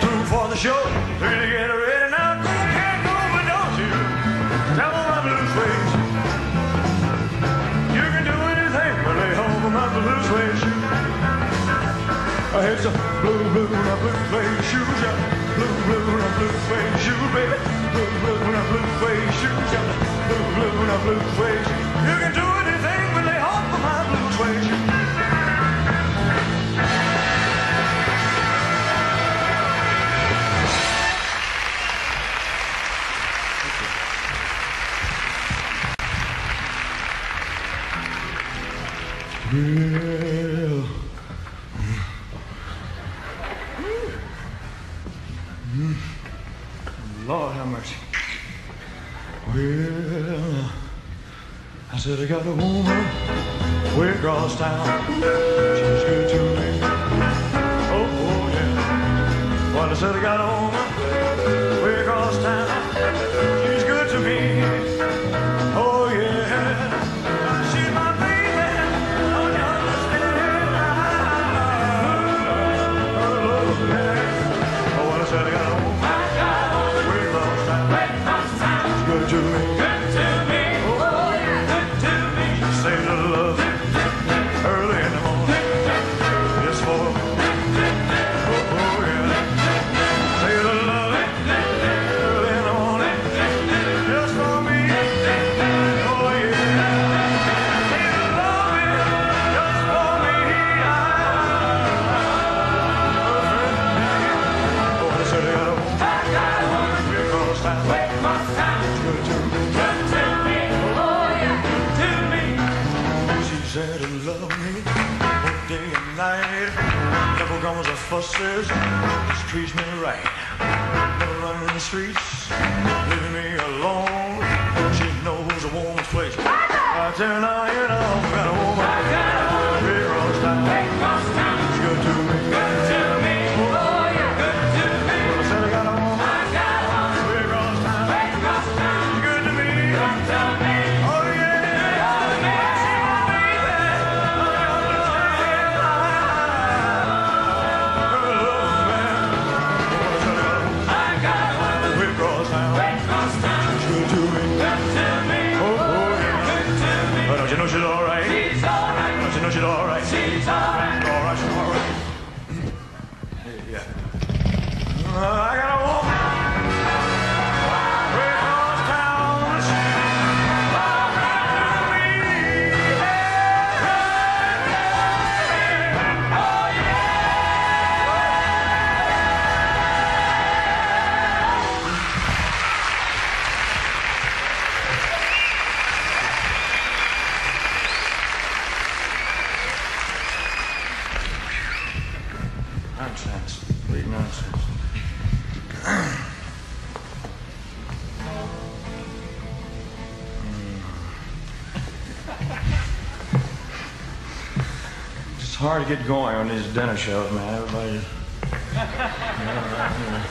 Two for the show, three to get ready now. Can't go, but don't you tell my blue suede You can do anything but lay home with my blue suede shoes. It's a blue, blue, and a blue suede shoes. Yeah. Blue, blue, and a blue suede shoes, baby. Blue, blue, and a blue suede shoes. Yeah. Blue, blue, a blue suede shoes. You can do anything but lay home with my blue suede shoes. mm turn on your get going on these dinner shows, man. Everybody. You know, right, you know.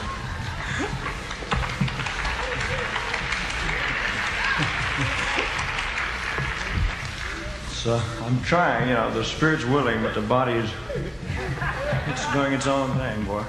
so I'm trying, you know, the spirit's willing, but the body's it's doing its own thing, boy.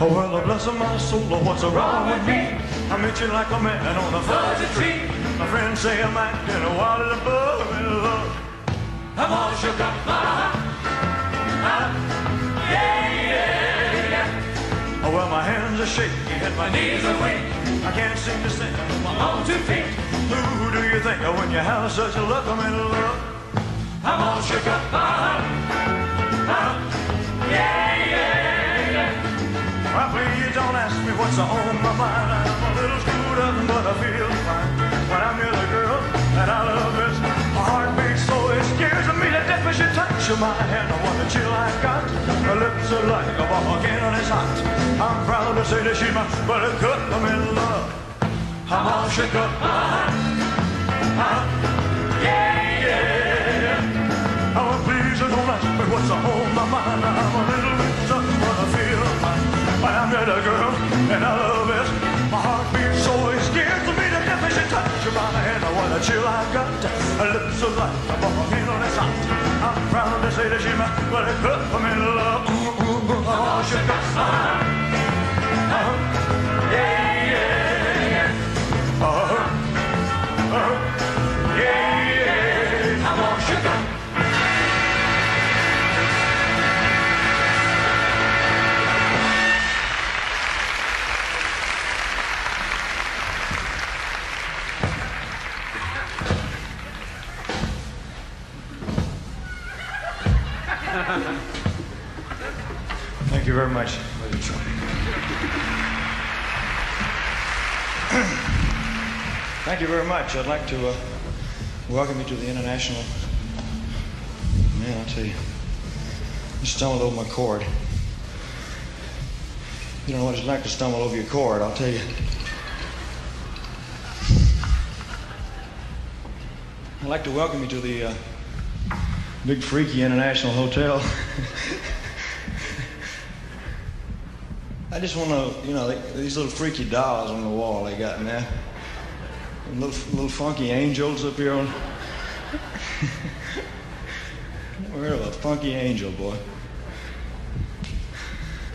Oh, well, bless my soul, oh, what's wrong with me? I met you like a man on a fuzzy tree. My friends say I'm acting a wild and above in love. I'm all shook up, uh-huh. Uh, yeah, yeah, yeah. Oh, well, my hands are shaky and my knees are weak. I can't seem to stand on my own two feet. Who do you think of when you have such a look? I'm in love. I'm all shook up. Uh, yeah, yeah, yeah. Well, please don't ask me what's on my mind. I'm a little screwed up, but I feel fine. When I'm near the girl that I love is my heart beats so it scares me to death when she touches my hand. I want the chill I've got. Her lips are like a volcano and it's hot. I'm proud to say that she's my buttercup. I'm in love. I'm all shook up. Uh-huh. Uh-huh. Yeah, yeah. Oh, please don't ask me what's on chill I got. Her lips are like a volcano that's hot. I'm proud to say that she's my buttercup. I'm in love. Ooh, ooh, ooh, oh, shook you very much, Thank you very much. I'd like to uh, welcome you to the International. Man, I'll tell you, I stumbled over my cord. You know what it's like to stumble over your cord, I'll tell you. I'd like to welcome you to the uh, Big Freaky International Hotel. I just want to, you know, they, these little freaky dolls on the wall they got in there. And little, little funky angels up here on. Never heard of a funky angel, boy.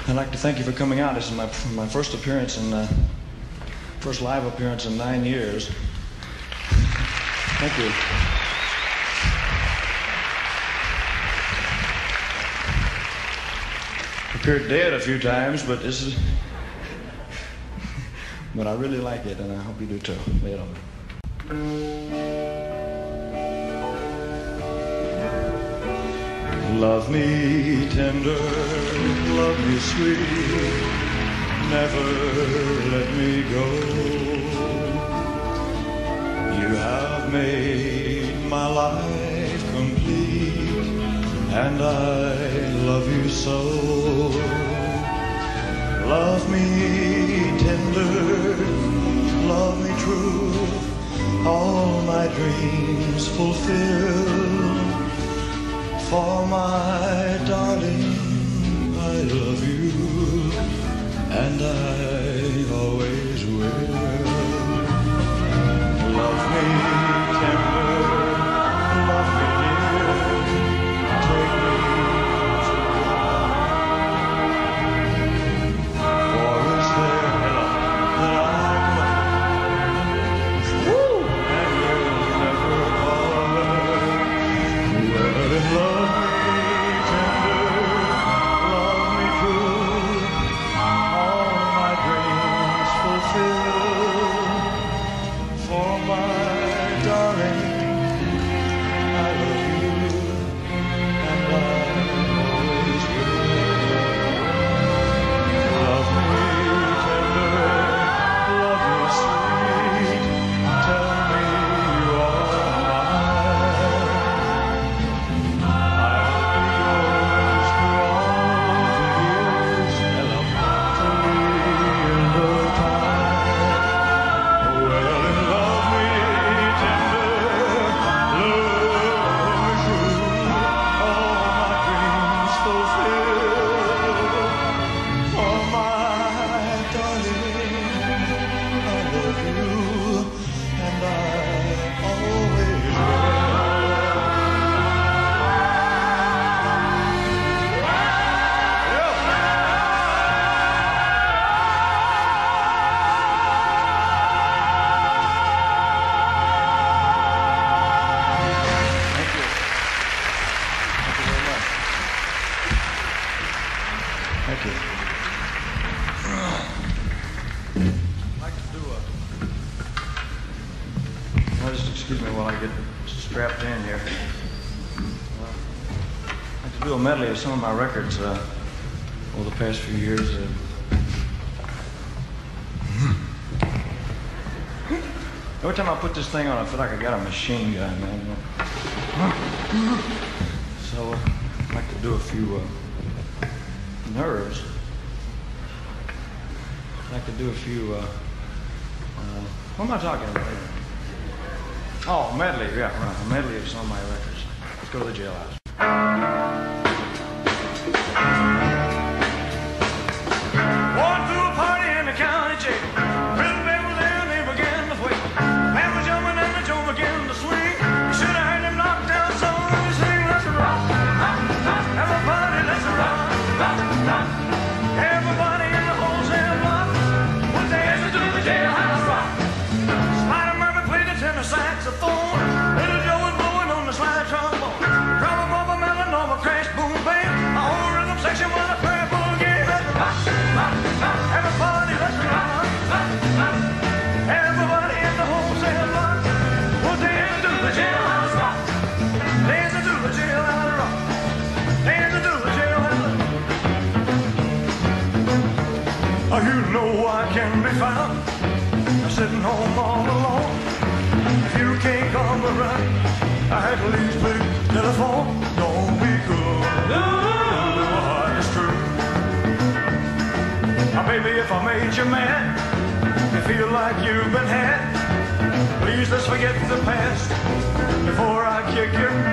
I'd like to thank you for coming out. This is my, my first appearance and uh, first live appearance in nine years. Thank you. Appeared dead a few times, but this is. but I really like it, and I hope you do too. Lay over. Love me tender, love me sweet, never let me go. You have made my life complete, and I love you so. Love me tender, love me true, all my dreams fulfill. For my darling, I love you, and I always will. Love me some of my records uh, over the past few years. Uh, hmm. every time I put this thing on, I feel like I got a machine gun, man. So uh, I'd like to do a few uh, nerves. I'd like to do a few. Uh, uh, what am I talking about? Here? Oh, medley, yeah, right. A medley of some of my records. Let's go to the jailhouse. feel like you've been had. Please let's forget the past before I kick your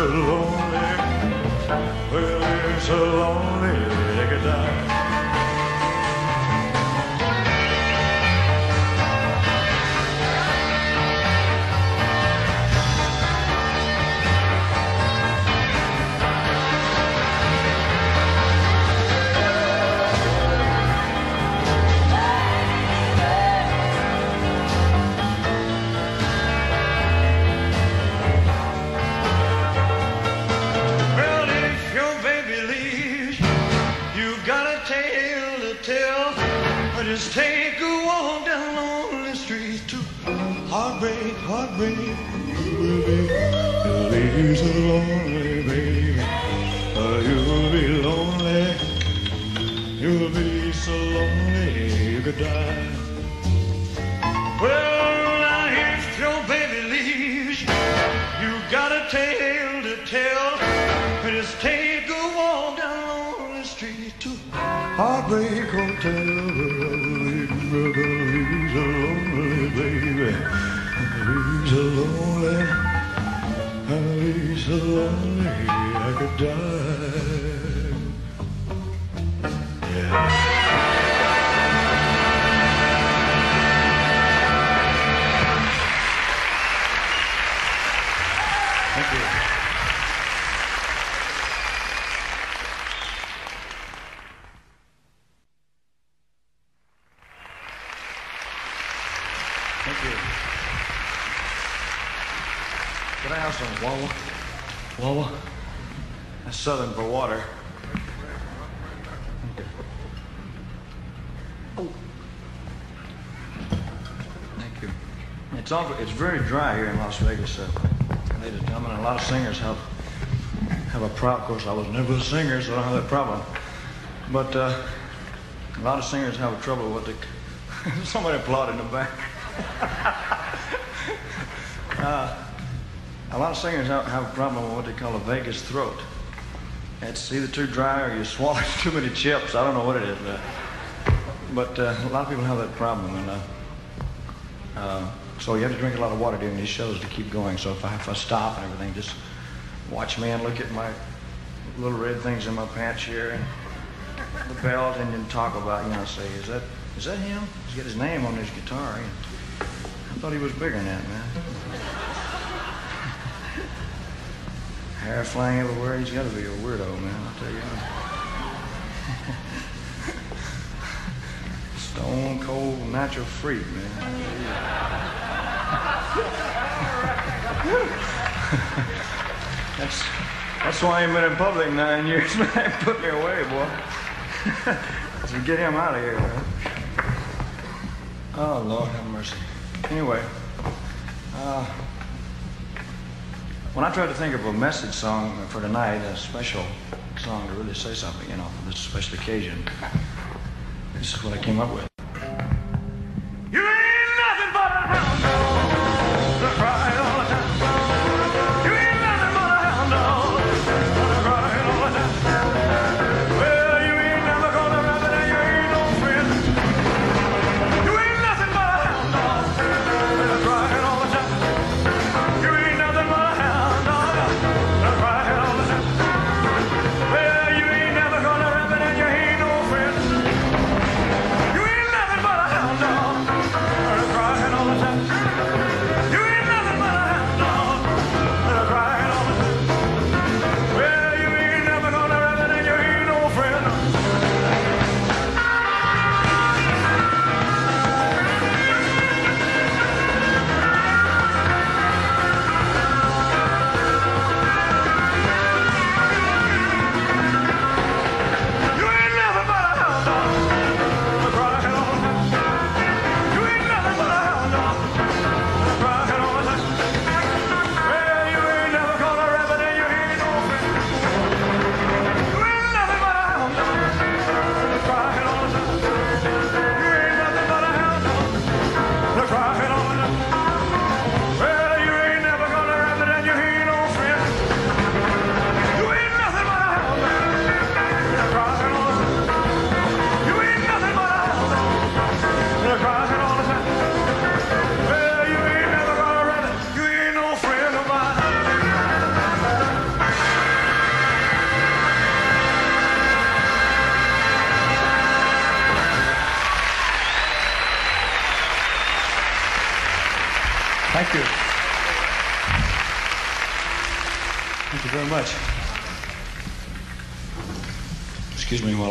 a lonely, well, there's a lonely. lonely, baby. You'll be lonely. You'll be so lonely you could die. Well, now if your baby leaves you, got a tale to tell. Down street to Heartbreak Hotel. so lonely, I'm so lonely I could die. Can I have some Wawa? Wawa? That's Southern for water. Oh. Thank you. It's awful, it's very dry here in Las Vegas, uh, ladies and gentlemen. A lot of singers have have a problem. Of course, I was never a singer, so I don't have that problem. But uh, a lot of singers have trouble with the. Somebody applauded in the back. uh, a lot of singers have, have a problem with what they call a Vegas throat. It's either too dry or you swallow too many chips. I don't know what it is, but, but uh, a lot of people have that problem, and uh, uh, so you have to drink a lot of water during these shows to keep going. So if I, if I stop and everything, just watch me and look at my little red things in my pants here and the belt, and then talk about, you know, say, is that is that him? He's got his name on his guitar. I thought he was bigger than that, man. Hair flying everywhere. He's got to be a weirdo, man. I'll tell you. Stone cold natural freak, man. that's that's why I ain't been in public nine years, man. Put me away, boy. so get him out of here, man. Oh Lord, have mercy. Anyway, uh, when I tried to think of a message song for tonight, a special song to really say something, you know, for this special occasion, this is what I came up with.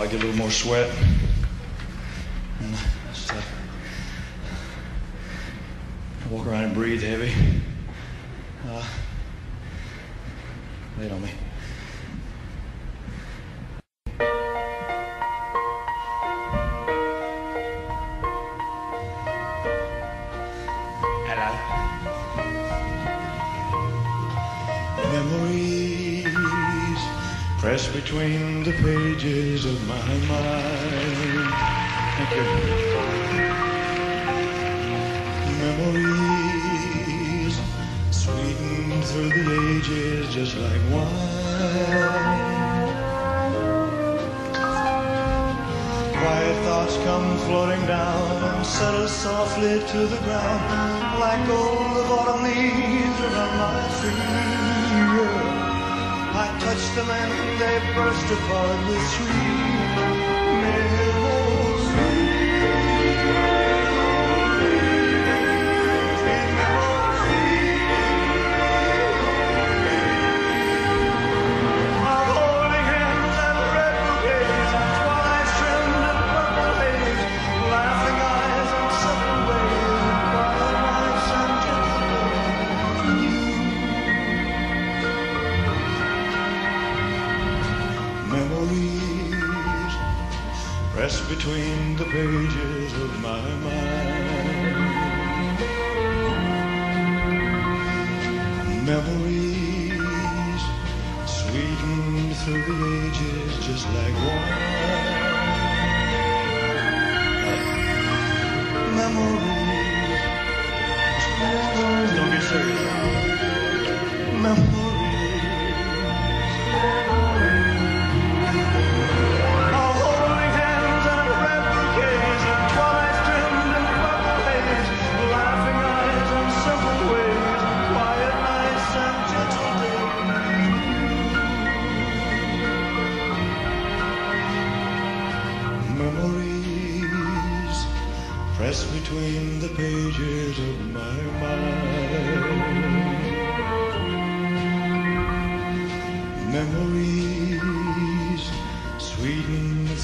Get a little more sweat. Pressed between the pages of my mind. Thank you. Memories sweetened through the ages just like wine. Quiet thoughts come floating down, and settle softly to the ground, like gold of autumn leaves around my feet. Touch them and they burst apart with sweet between the pages of my mind. Memories sweetened through the ages just like wine. Memories. Don't get serious. Memories.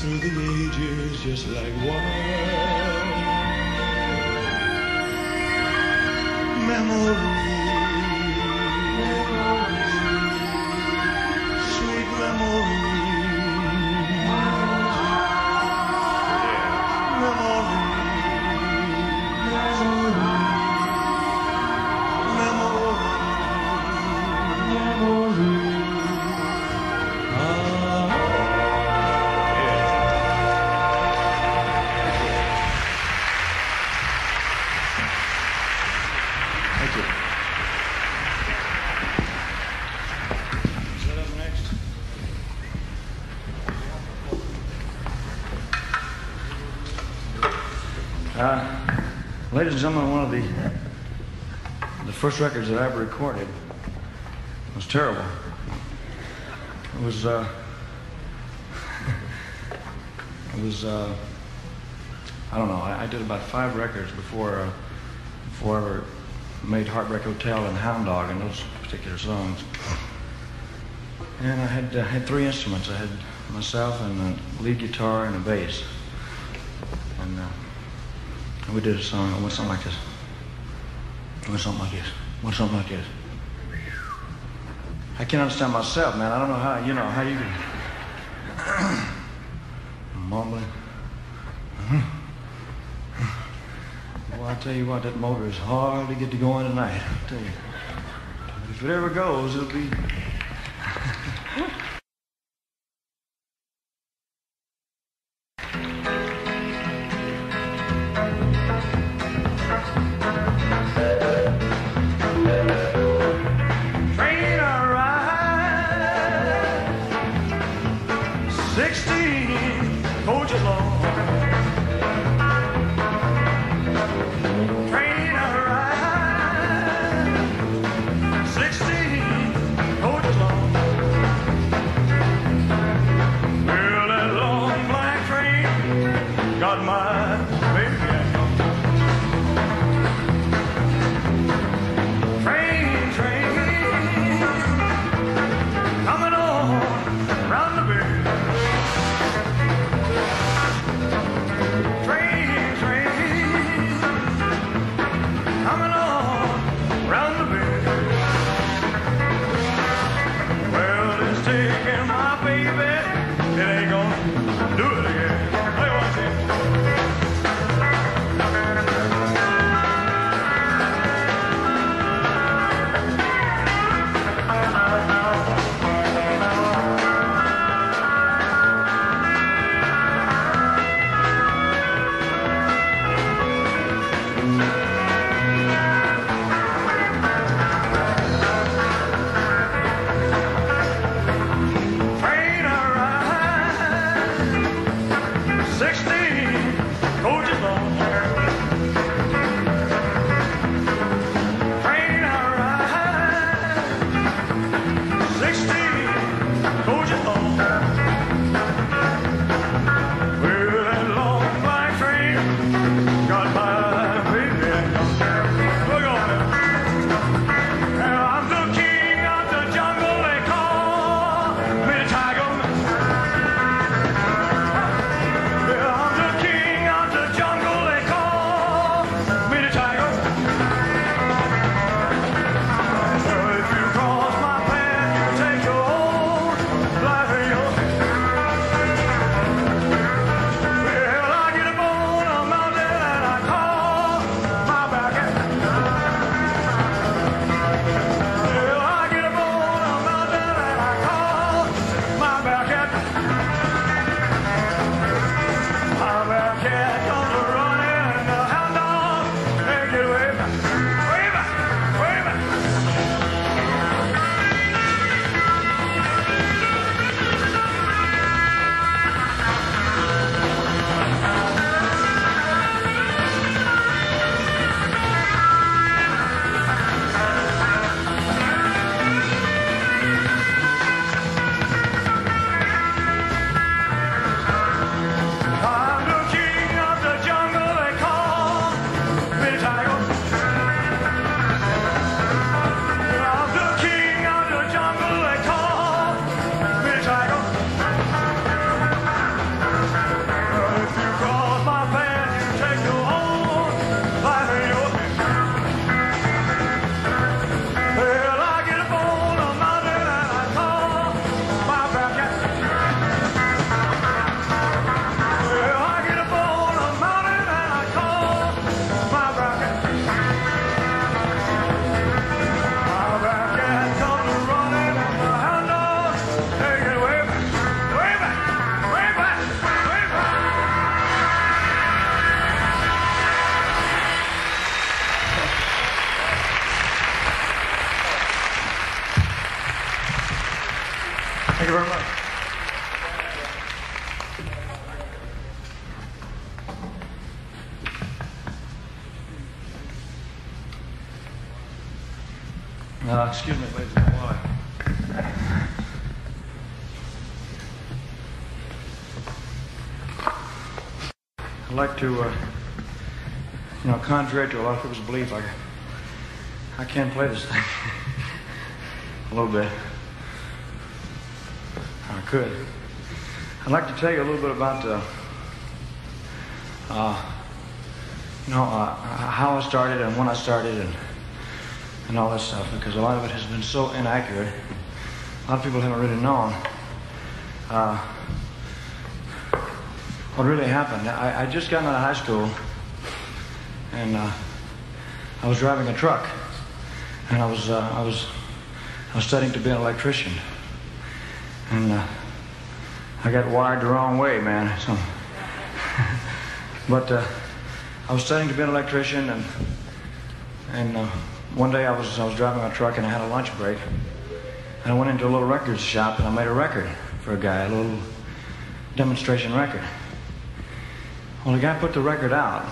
Through the ages just like wine. Memories, ladies and gentlemen, one of the the first records that I ever recorded was terrible. It was uh, it was uh, I don't know. I, I did about five records before uh, before I ever made Heartbreak Hotel and Hound Dog and those particular songs. And I had uh, had three instruments. I had myself and a lead guitar and a bass. We did a song. It went something like this. It went something like this. It went something like this. I can't understand myself, man. I don't know how you know how you can mumbling. Well, I tell you what, that motor is hard to get to going tonight. I tell you. If it ever goes, it'll be. To, uh, you know, contrary to a lot of people's belief, I, I can play this thing a little bit. I could. I'd like to tell you a little bit about, uh, uh, you know, uh, how I started and when I started and and all that stuff because a lot of it has been so inaccurate. A lot of people haven't really known uh, what really happened. I, I just got out of high school and uh, I was driving a truck and I was uh, I was I was studying to be an electrician and uh, I got wired the wrong way, man. So, but uh, I was studying to be an electrician and and. Uh, one day I was I was driving my truck and I had a lunch break, and I went into a little record shop and I made a record for a guy, a little demonstration record. Well, the guy put the record out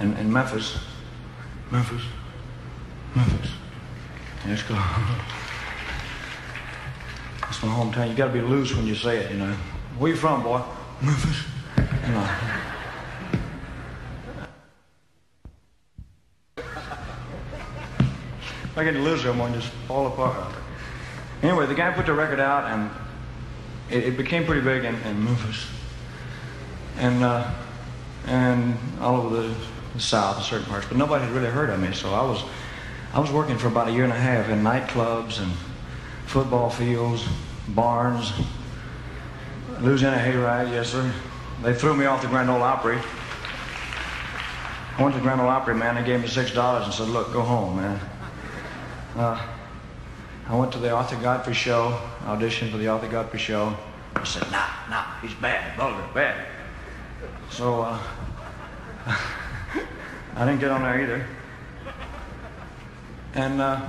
in, in Memphis, Memphis, Memphis. Let's go. That's my hometown. You got to be loose when you say it, you know. Where you from, boy? Memphis. You know. I get lose one just fall apart. Anyway, the guy put the record out, and it, it became pretty big in, in Memphis, and uh, and all over the, South, in certain parts. But nobody had really heard of me, so I was I was working for about a year and a half in nightclubs and football fields, barns, Louisiana Hayride, yes sir. They threw me off the Grand Ole Opry. I went to the Grand Ole Opry, man. They gave me six dollars and said, "Look, go home, man." Uh, I went to the Arthur Godfrey show, auditioned for the Arthur Godfrey show. I said, nah, nah, he's bad, vulgar, bad. So uh, I didn't get on there either. And uh,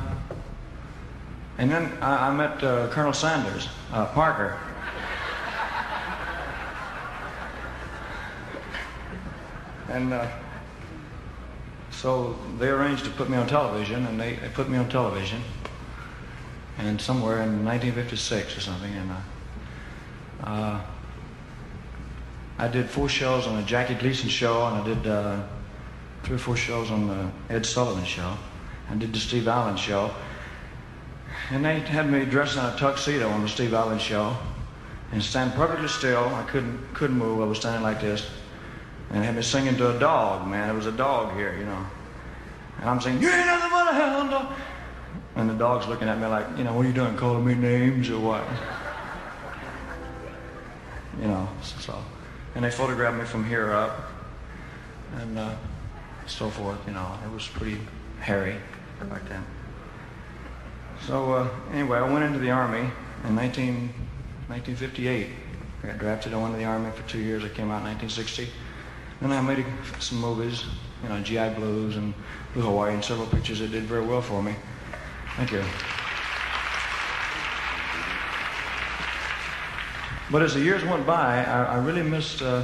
and then I, I met uh, Colonel Sanders, uh, Parker. And uh, so they arranged to put me on television, and they, they put me on television. And somewhere in 1956 or something, and uh, I did four shows on a Jackie Gleason show, and I did uh, three or four shows on the Ed Sullivan show. I did the Steve Allen show. And they had me dressed in a tuxedo on the Steve Allen show and stand perfectly still. I couldn't couldn't move. I was standing like this. And they had me singing to a dog, man. There was a dog here, you know. And I'm saying, You ain't nothing but a hound dog. And the dog's looking at me like, you know, what are you doing, calling me names or what? You know, so. And they photographed me from here up and uh, so forth, you know. It was pretty hairy back then. So uh, anyway, I went into the Army in 19, 1958. I got drafted. I went into the Army for two years. I came out in 1960. Then I made some movies, you know, GI Blues and Blue Hawaii, and several pictures that did very well for me. Thank you. But as the years went by, I, I really missed uh,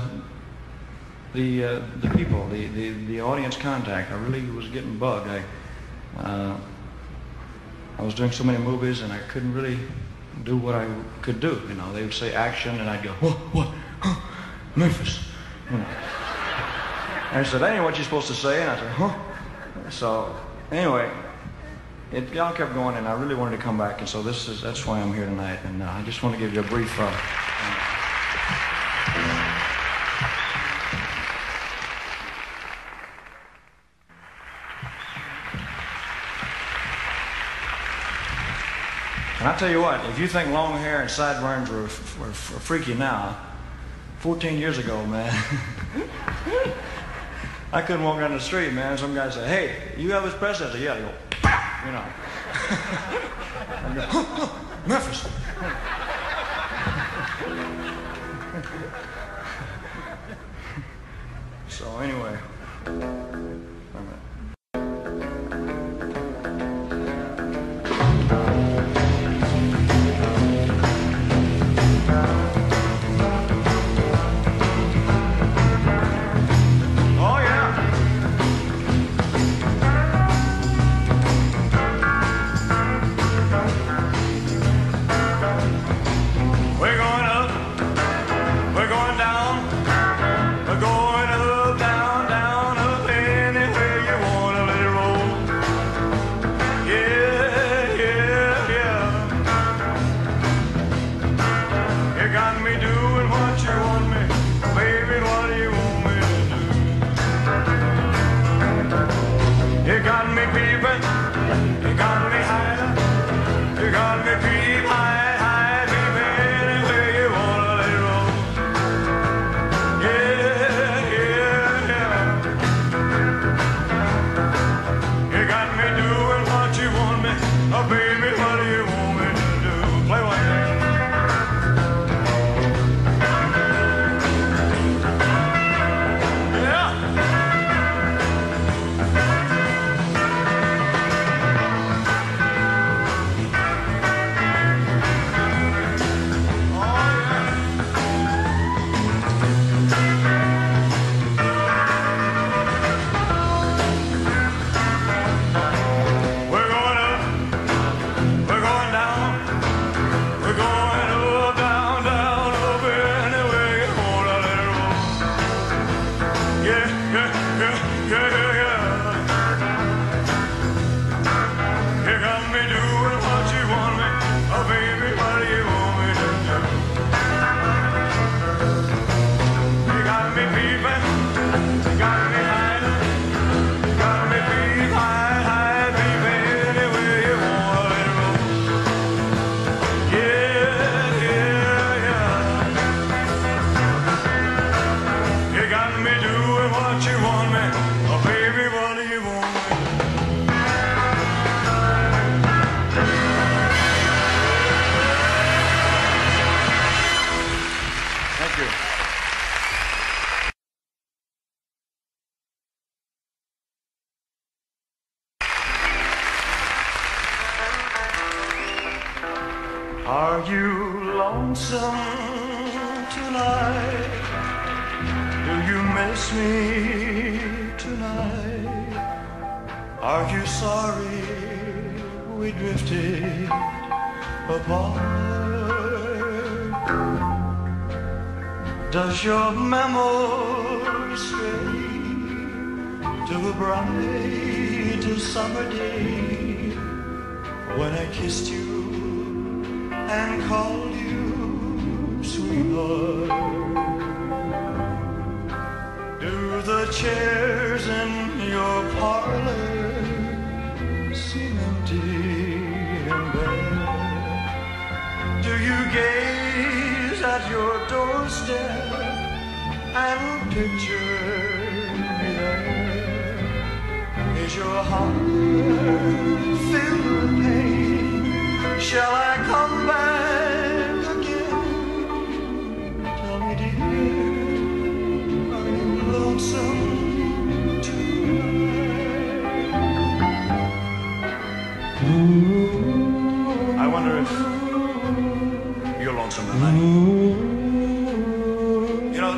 the uh, the people, the, the the audience contact. I really was getting bugged. I uh, I was doing so many movies, and I couldn't really do what I could do. You know, they would say action, and I'd go, what, what, huh, Memphis. You know. And I said, that ain't what you're supposed to say. And I said, huh? So anyway, it all kept going, and I really wanted to come back, and so this is that's why I'm here tonight. And uh, I just want to give you a brief. Uh, and I tell you what, if you think long hair and sideburns were, were, were freaky now, 14 years ago, man. I couldn't walk down the street, man. Some guy said, "Hey, you Elvis Presley?" I said, "Yeah." They go! You know. I go, Memphis. so anyway.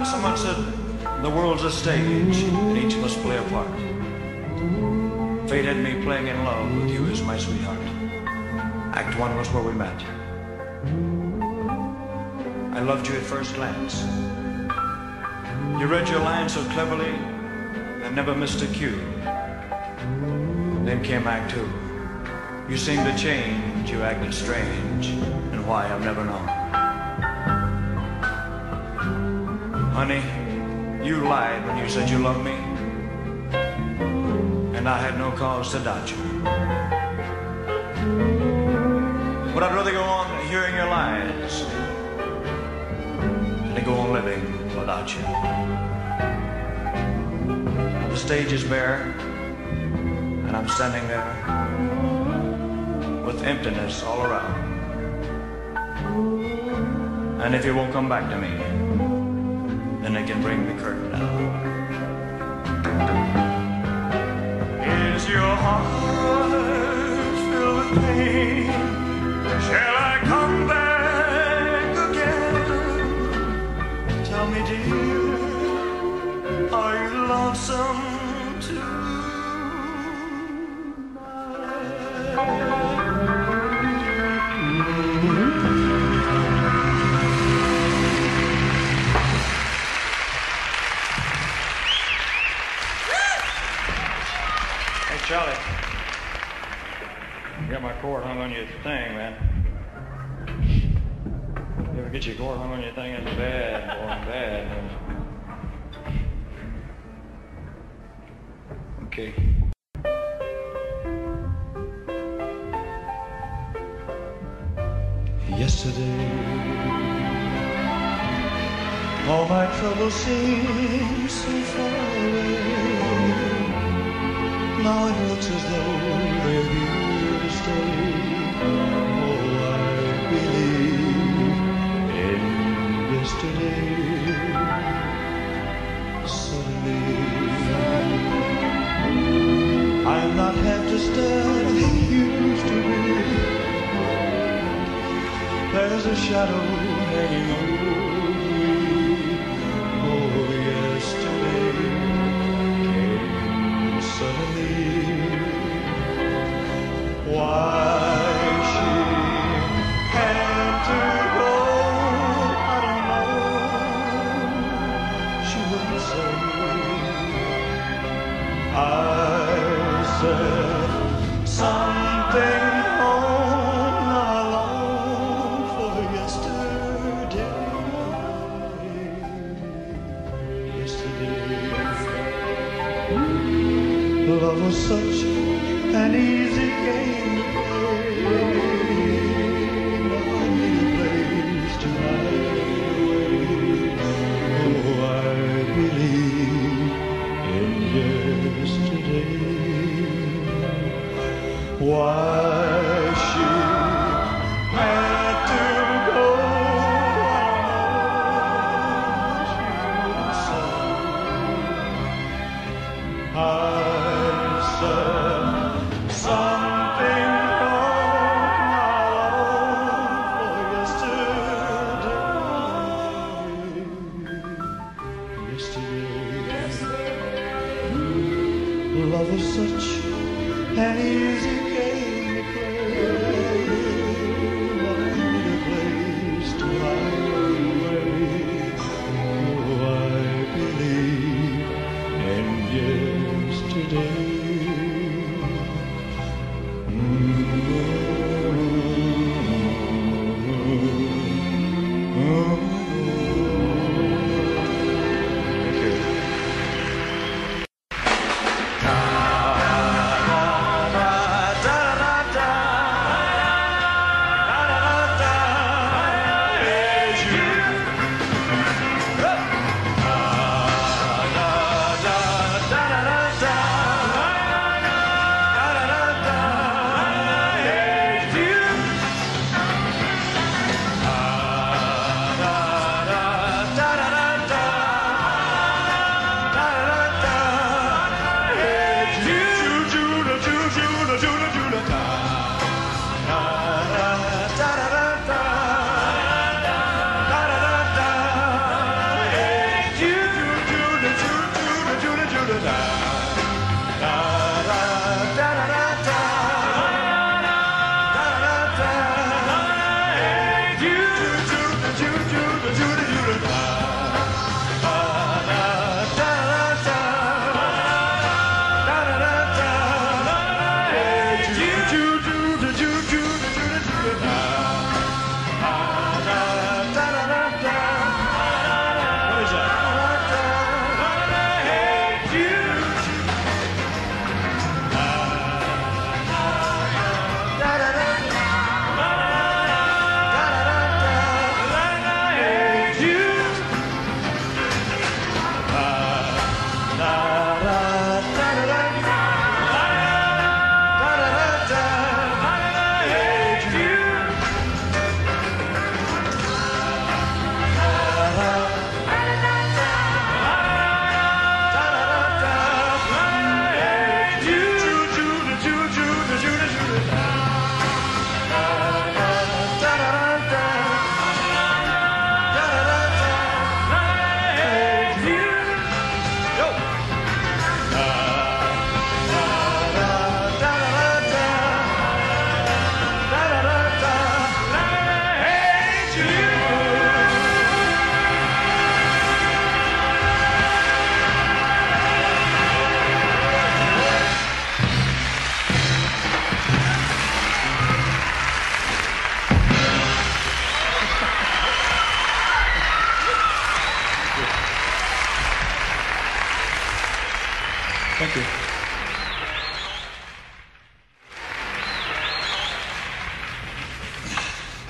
You know, someone said the world's a stage and each of us play a part. Fate had me playing in love with you as my sweetheart. Act one was where we met. I loved you at first glance. You read your lines so cleverly and never missed a cue. Then came Act two. You seemed to change, you acted strange, and why I've never known. Honey, you lied when you said you loved me, and I had no cause to doubt you. But I'd rather go on hearing your lies than go on living without you. The stage is bare, and I'm standing there with emptiness all around. And if you won't come back to me, then I can bring the curtain down. Is your heart filled with pain? Shall I come back again? Tell me, dear, are you lonesome thing, man. You ever get your cord hung on your thing? It's bad, boy. Okay. yesterday. All my troubles seem so far away. Now it looks as though they're here There's a shadow hanging over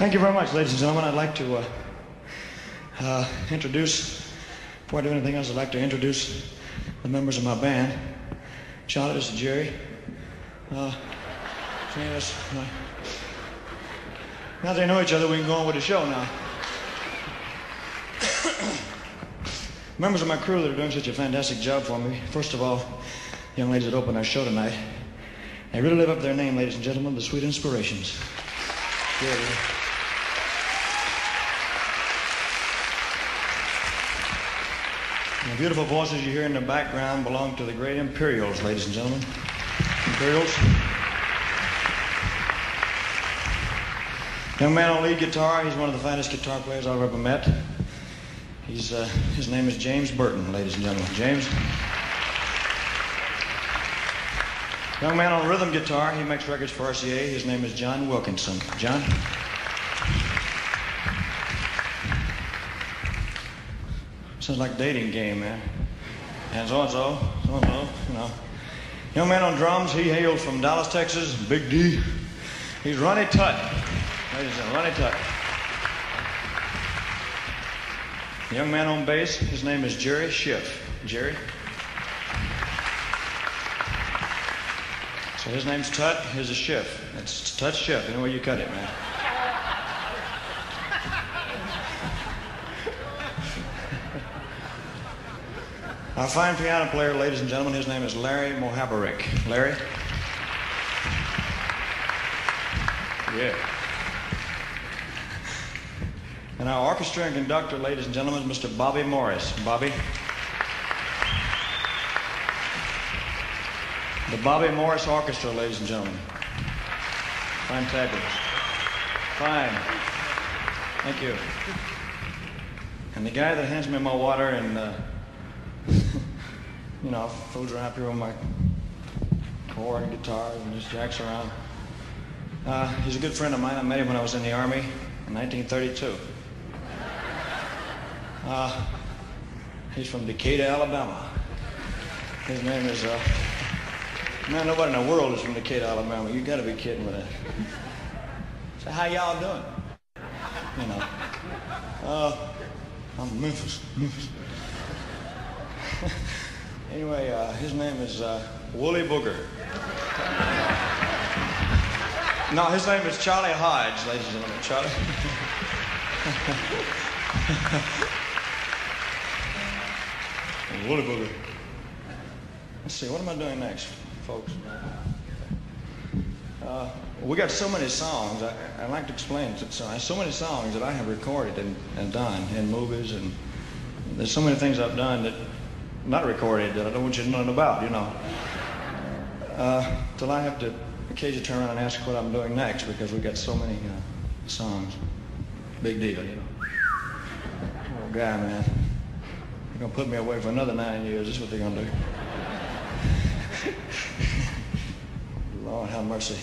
Thank you very much, ladies and gentlemen. I'd like to uh, uh, introduce, before I do anything else, I'd like to introduce the members of my band. Charlie, is Jerry. Uh, yes, uh, now they know each other, we can go on with the show now. members of my crew that are doing such a fantastic job for me. First of all, young ladies that open our show tonight. They really live up to their name, ladies and gentlemen, the Sweet Inspirations. Yeah, The beautiful voices you hear in the background belong to the great Imperials, ladies and gentlemen. Imperials. Young man on lead guitar, he's one of the finest guitar players I've ever met. He's, uh, his name is James Burton, ladies and gentlemen. James. Young man on rhythm guitar, he makes records for RCA. His name is John Wilkinson. John? Sounds like dating game, man. And so and so, so and so, you know. Young man on drums, he hails from Dallas, Texas. Big D. He's Ronnie Tutt. Ladies and Ronnie Tutt. Young man on bass, his name is Jerry Scheff. Jerry? So his name's Tutt, his is Scheff. It's Tutt Scheff, any way you cut it, man. Our fine piano player, ladies and gentlemen, his name is Larry Muhoberac. Larry? Yeah. And our orchestra and conductor, ladies and gentlemen, is Mr. Bobby Morris. Bobby? The Bobby Morris Orchestra, ladies and gentlemen. Fantabulous. Fine. Thank you. And the guy that hands me my water and, uh, you know, fools around up here with my core and guitar and just jacks around. Uh, he's a good friend of mine. I met him when I was in the Army in 1932. Uh, he's from Decatur, Alabama. His name is, uh, man, nobody in the world is from Decatur, Alabama. You gotta be kidding with that. So how y'all doing? You know. Uh, I'm Memphis, Memphis. Anyway, uh, his name is uh, Wooly Booger. No, his name is Charlie Hodge, ladies and gentlemen. Charlie. Woolly booger. Let's see, what am I doing next, folks? Uh, we got so many songs. I, I like to explain. So, so many songs that I have recorded and, and done in movies, and there's so many things I've done that not recorded that I don't want you to know about. You know, uh, till I have to occasionally turn around and ask what I'm doing next because we got so many uh, songs. Big deal, you know. Oh, guy, man. They're going to put me away for another nine years. This is what they're going to do. Lord have mercy.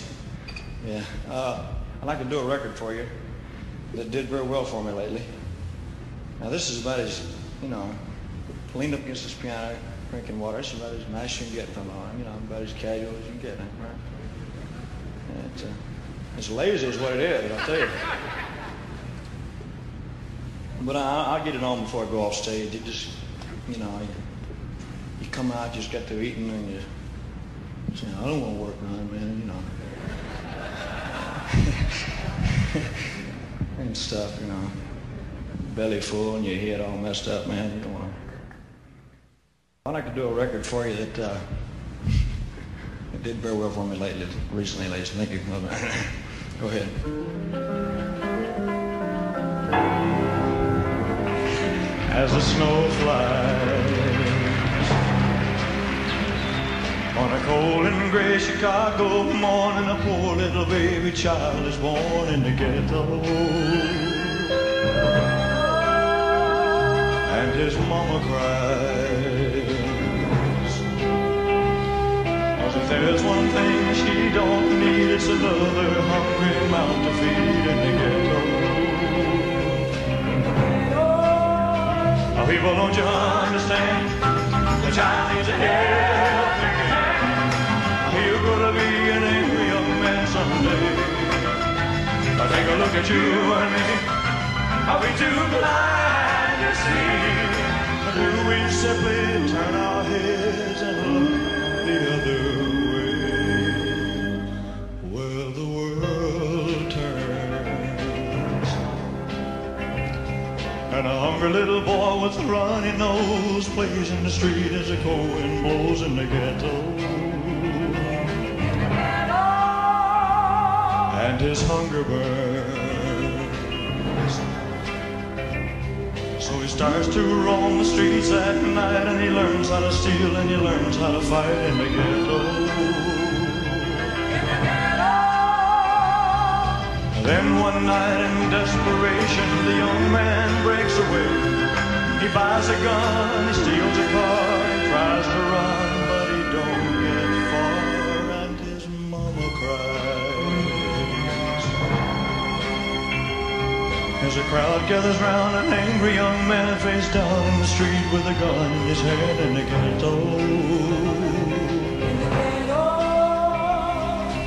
Yeah. Uh, I'd like to do a record for you that did very well for me lately. Now, this is about as, you know, up against this piano, drinking water. This is about as nice as you can get from on, you know, about as casual as you can get, right? It's, uh, it's lazy is what it is, I'll tell you. But I, I'll get it on before I go off stage. It just, you know, you, you come out, just got through eating, and you say, I don't want to work nine, man, you know. and stuff, you know. Belly full and your head all messed up, man. You to. I'd like to do a record for you that uh, it did very well for me lately, recently, ladies. Thank you. Go ahead. As the snow flies on a cold and gray Chicago morning, a poor little baby child is born in the ghetto. And his mama cries. There's one thing she don't need, it's another hungry mouth to feed in the ghetto. Now, people, don't you understand? The child needs a helping hand. You're gonna be an angry young man someday. I take a look at you and me. Are we too blind to see? Or do we simply turn our heads and look And a hungry little boy with a runny nose plays in the street as the cold wind blows in the ghetto. And his hunger burns. So he starts to roam the streets at night and he learns how to steal and he learns how to fight in the ghetto. Then one night in desperation, the young man breaks away. He buys a gun, he steals a car, he tries to run, but he don't get far, and his mama cries. As a crowd gathers round an angry young man face down in the street with a gun in his hand in the ghetto.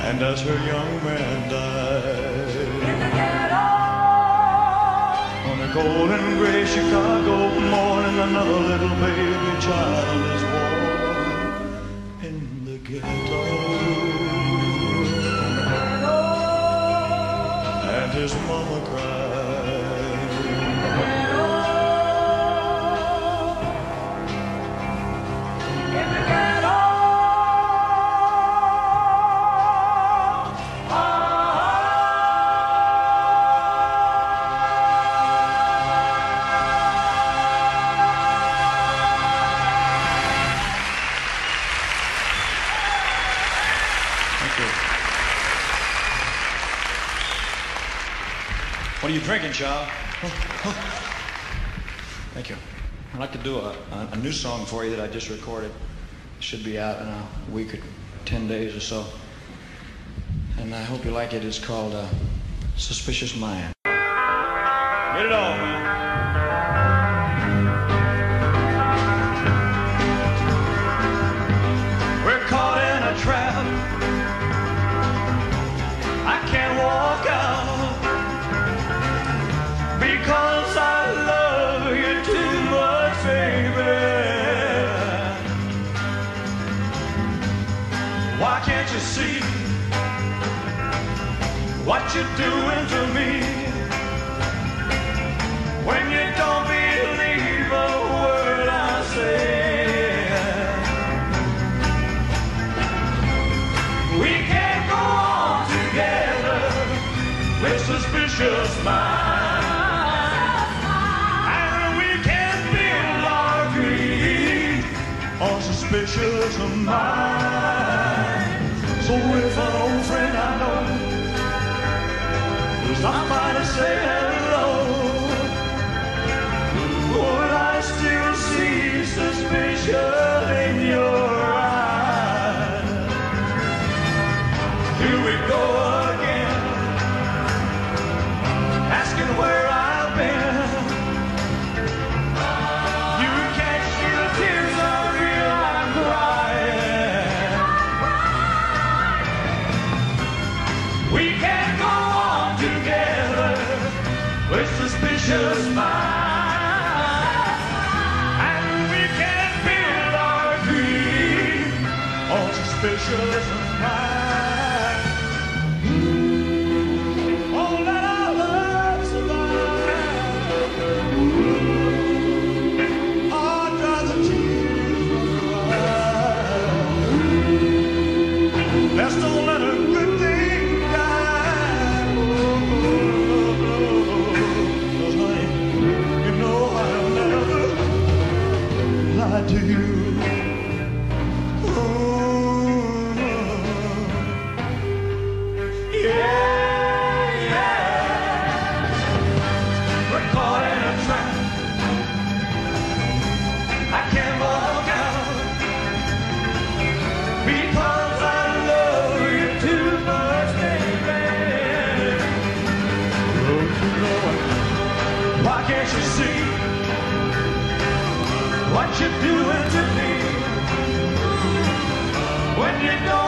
And as her young man dies golden gray Chicago morning Another little baby child is Thank you. I'd like to do a, a, a new song for you that I just recorded. It should be out in a week or 10 days or so. And I hope you like it. It's called uh, Suspicious Mind. Get it on, man. See what you're doing to say can't you see what you're doing to me? When you don't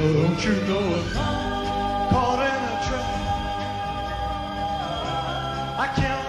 Don't you know it? Caught in a trap. I can't.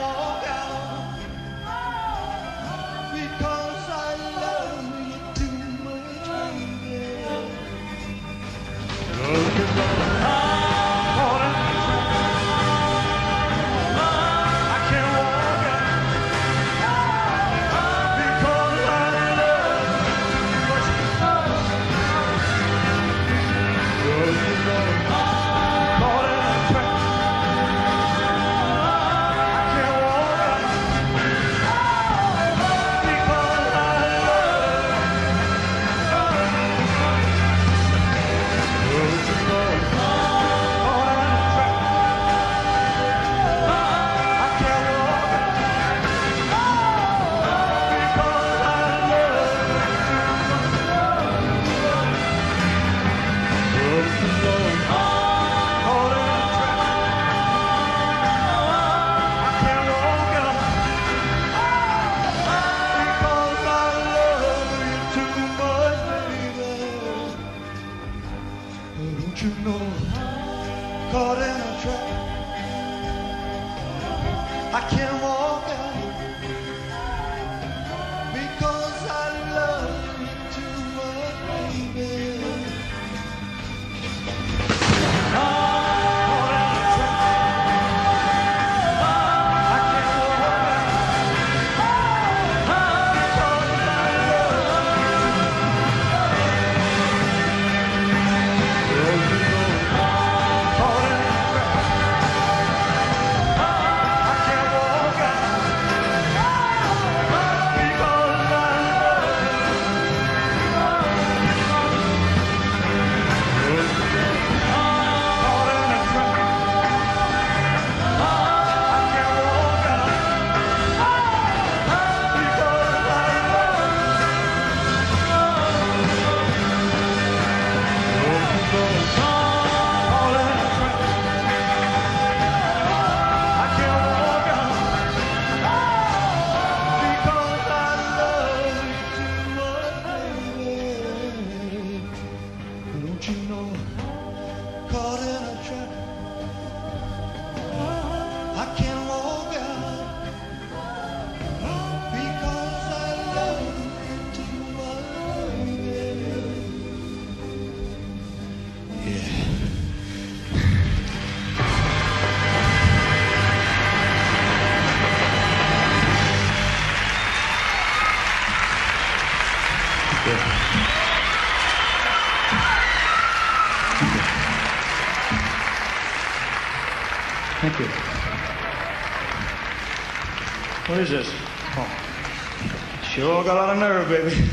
You all got a lot of nerve, baby.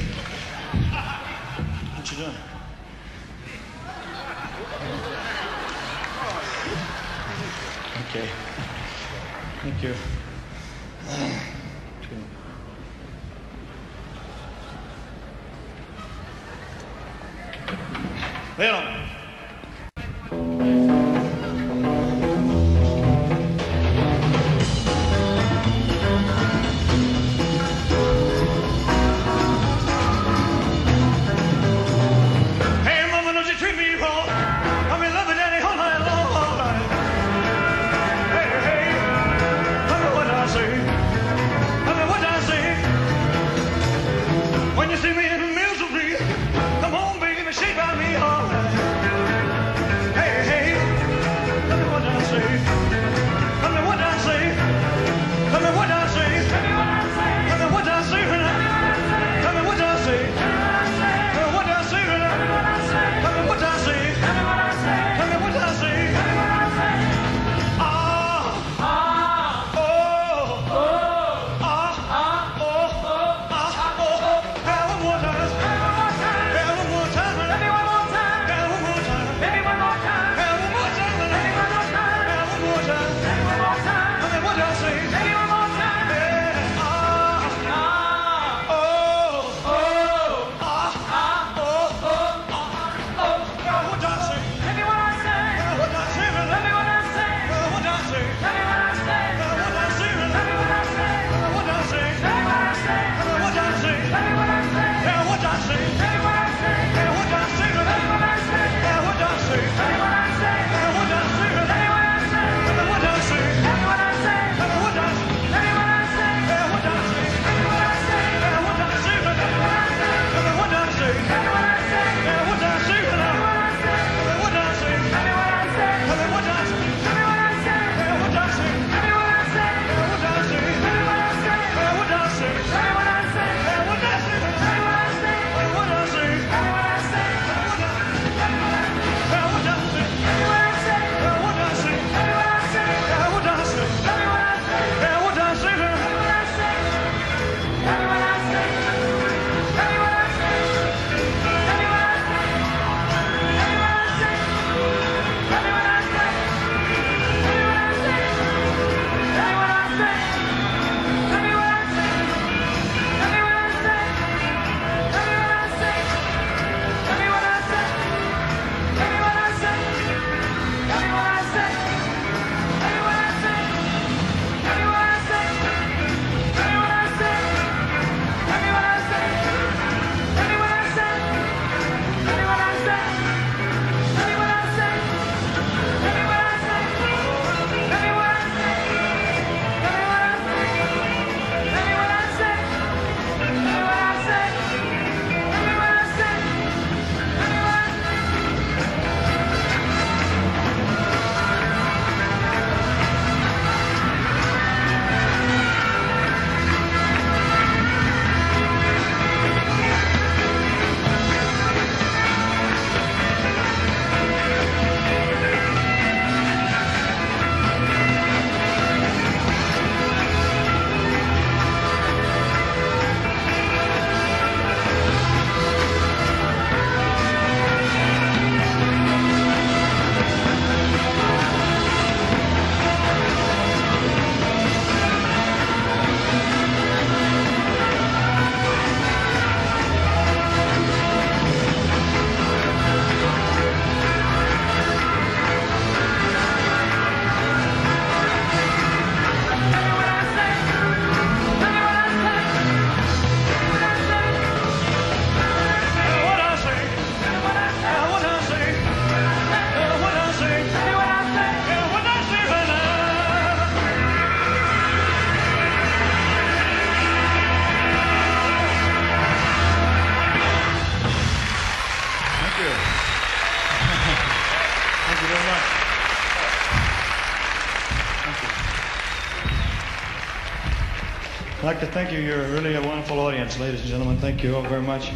like to thank you. You're really a wonderful audience, ladies and gentlemen. Thank you all very much,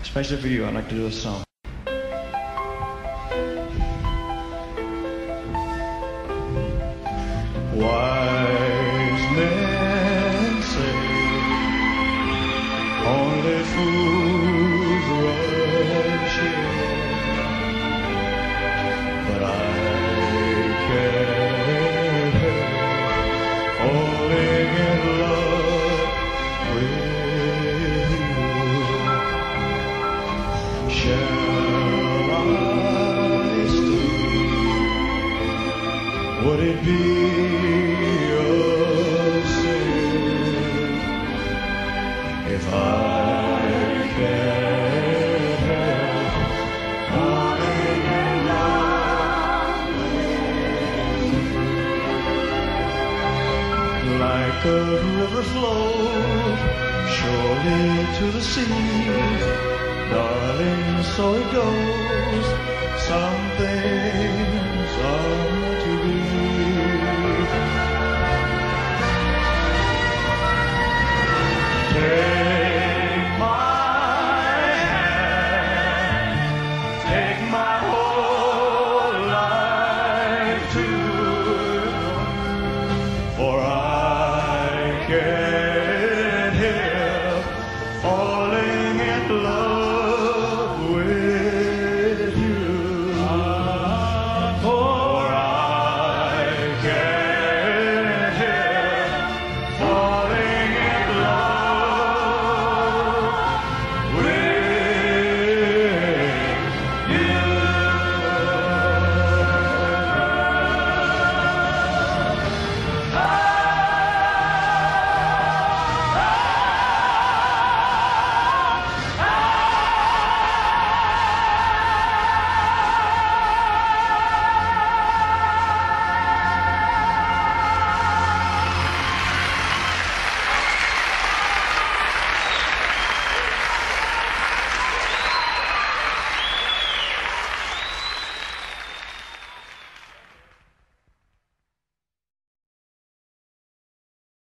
especially for you. I'd like to do a song.